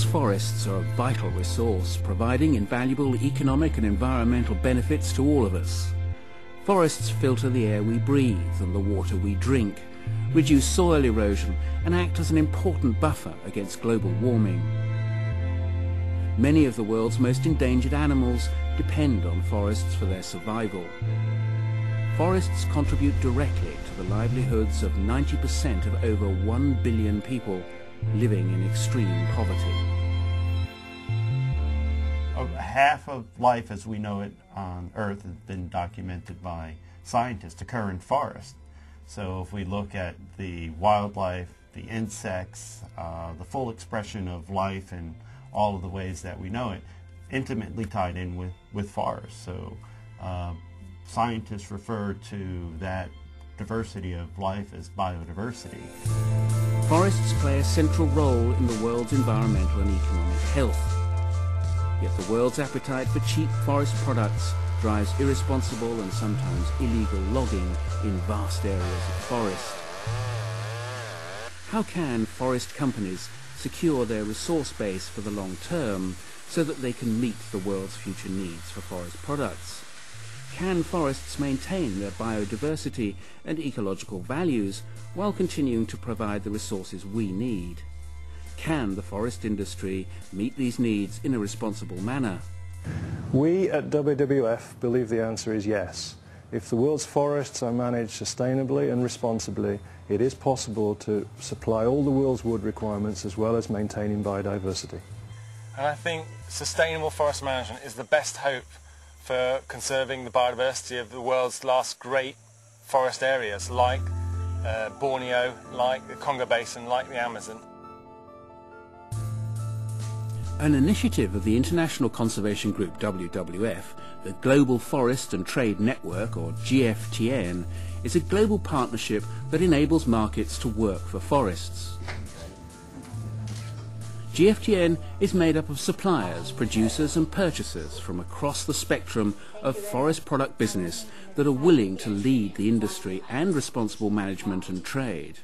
forests are a vital resource, providing invaluable economic and environmental benefits to all of us. Forests filter the air we breathe and the water we drink, reduce soil erosion and act as an important buffer against global warming. Many of the world's most endangered animals depend on forests for their survival. Forests contribute directly to the livelihoods of 90% of over 1 billion people living in extreme poverty. Half of life as we know it on Earth has been documented by scientists occur in forests. So if we look at the wildlife, the insects, uh, the full expression of life in all of the ways that we know it, intimately tied in with, with forests. So uh, scientists refer to that diversity of life as biodiversity. Forests play a central role in the world's environmental and economic health. Yet the world's appetite for cheap forest products drives irresponsible and sometimes illegal logging in vast areas of forest. How can forest companies secure their resource base for the long term so that they can meet the world's future needs for forest products? Can forests maintain their biodiversity and ecological values while continuing to provide the resources we need? Can the forest industry meet these needs in a responsible manner? We at WWF believe the answer is yes. If the world's forests are managed sustainably and responsibly, it is possible to supply all the world's wood requirements as well as maintaining biodiversity. And I think sustainable forest management is the best hope for conserving the biodiversity of the world's last great forest areas like uh, Borneo, like the Congo Basin, like the Amazon. An initiative of the international conservation group WWF, the Global Forest and Trade Network, or GFTN, is a global partnership that enables markets to work for forests. GFTN is made up of suppliers, producers and purchasers from across the spectrum of forest product business that are willing to lead the industry and responsible management and trade.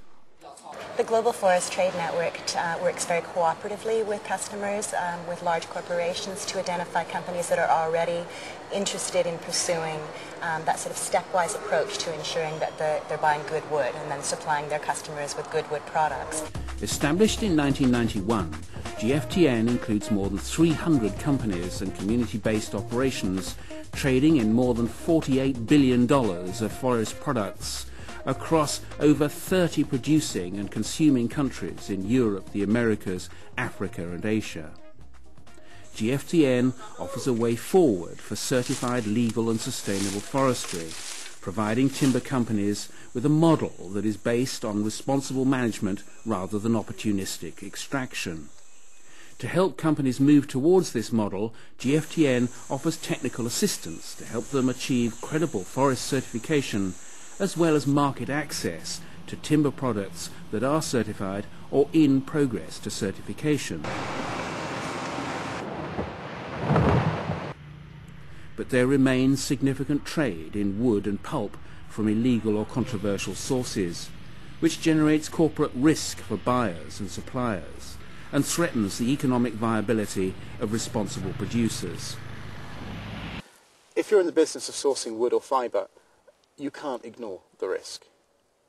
The Global Forest Trade Network uh, works very cooperatively with customers, um, with large corporations to identify companies that are already interested in pursuing um, that sort of stepwise approach to ensuring that the, they're buying good wood and then supplying their customers with good wood products. Established in 1991, GFTN includes more than 300 companies and community-based operations trading in more than $48 billion of forest products across over 30 producing and consuming countries in Europe, the Americas, Africa and Asia. GFTN offers a way forward for certified legal and sustainable forestry, providing timber companies with a model that is based on responsible management rather than opportunistic extraction. To help companies move towards this model, GFTN offers technical assistance to help them achieve credible forest certification as well as market access to timber products that are certified or in progress to certification. But there remains significant trade in wood and pulp from illegal or controversial sources, which generates corporate risk for buyers and suppliers and threatens the economic viability of responsible producers. If you're in the business of sourcing wood or fibre, you can't ignore the risk.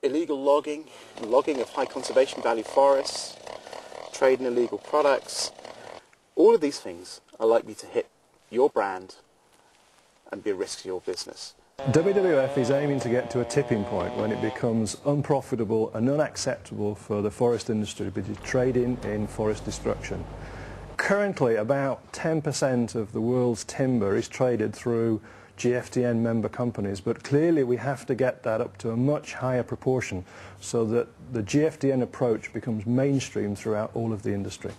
Illegal logging, logging of high conservation value forests, trade in illegal products, all of these things are likely to hit your brand and be a risk to your business. WWF is aiming to get to a tipping point when it becomes unprofitable and unacceptable for the forest industry to be trading in forest destruction. Currently, about 10% of the world's timber is traded through GFTN member companies, but clearly we have to get that up to a much higher proportion so that the GFTN approach becomes mainstream throughout all of the industry.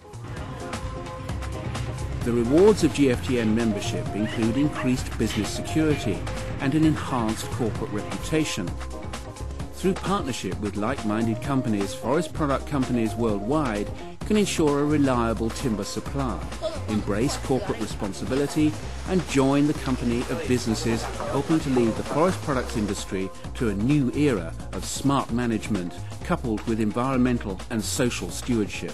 The rewards of GFTN membership include increased business security and an enhanced corporate reputation. Through partnership with like-minded companies, forest product companies worldwide can ensure a reliable timber supply, embrace corporate responsibility and join the company of businesses helping to lead the forest products industry to a new era of smart management coupled with environmental and social stewardship.